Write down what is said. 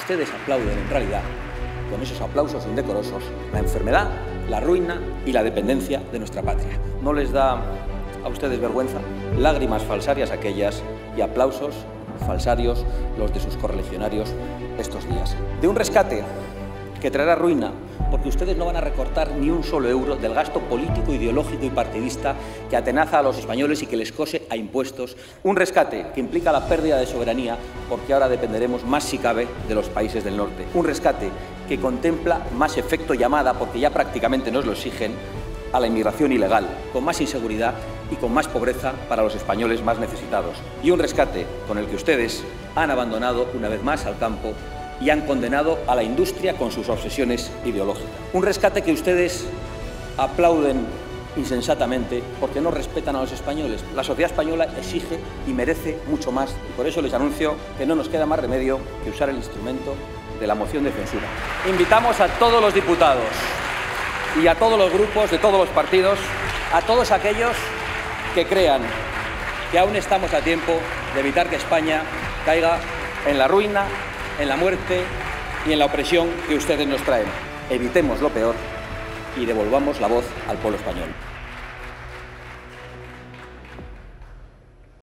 ustedes aplauden en realidad, con esos aplausos indecorosos, la enfermedad, la ruina y la dependencia de nuestra patria. ¿No les da a ustedes vergüenza? Lágrimas falsarias aquellas y aplausos falsarios los de sus correligionarios estos días. De un rescate que traerá ruina porque ustedes no van a recortar ni un solo euro del gasto político, ideológico y partidista que atenaza a los españoles y que les cose a impuestos. Un rescate que implica la pérdida de soberanía porque ahora dependeremos más si cabe de los países del norte. Un rescate que contempla más efecto llamada porque ya prácticamente nos lo exigen a la inmigración ilegal, con más inseguridad y con más pobreza para los españoles más necesitados. Y un rescate con el que ustedes han abandonado una vez más al campo y han condenado a la industria con sus obsesiones ideológicas. Un rescate que ustedes aplauden insensatamente porque no respetan a los españoles. La sociedad española exige y merece mucho más y por eso les anuncio que no nos queda más remedio que usar el instrumento de la moción de censura. Invitamos a todos los diputados y a todos los grupos de todos los partidos, a todos aquellos que crean que aún estamos a tiempo de evitar que España caiga en la ruina en la muerte y en la opresión que ustedes nos traen. Evitemos lo peor y devolvamos la voz al pueblo español.